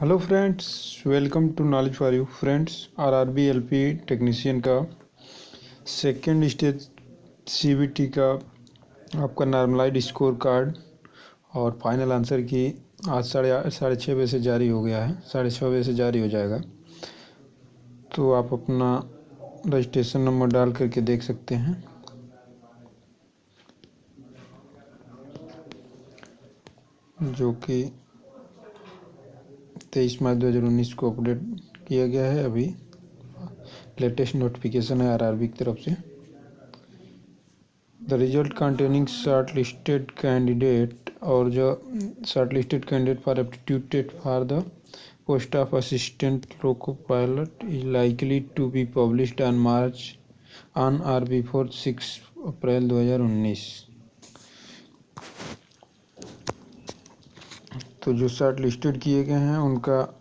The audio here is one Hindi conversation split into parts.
Hello friends welcome to knowledge for you friends RRB LP technician का सेकेंड स्टेज सीबीटी का आपका नॉर्मलाइड स्कोर कार्ड और फाइनल आंसर की आज साढ़े साढ़े छः बजे से जारी हो गया है। साढ़े छः बजे से जारी हो जाएगा। तो आप अपना रजिस्ट्रेशन नंबर डाल करके देख सकते हैं। जो कि तेईस मार्च दो हज़ार उन्नीस को अपडेट किया गया है अभी। लेटेस्ट नोटिफिकेशन है आरआरबी की तरफ़ से। The result containing short listed candidate और जो short listed candidate for aptitude for the post of assistant loco pilot is likely to be published on March on or before six April 2019 तो जो शर्ट लिस्टेड किए गए हैं, उनका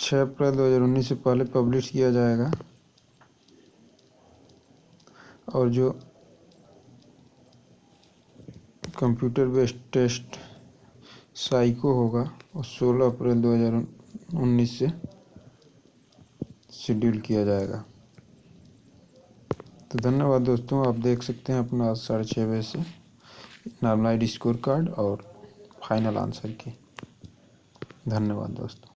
छः अप्रैल 2019 से पहले पब्लिश किया जाएगा। और जो कंप्यूटर बेस्ड टेस्ट साइको होगा, वो 16 अप्रैल 2019 से शेड्यूल किया जाएगा। तो धन्यवाद दोस्तों, आप देख सकते हैं अपना आज साढ़े छः बजे से। नॉर्मलाइड स्कोर कार्ड और फाइनल आंसर की। धन्यवाद दोस्तों।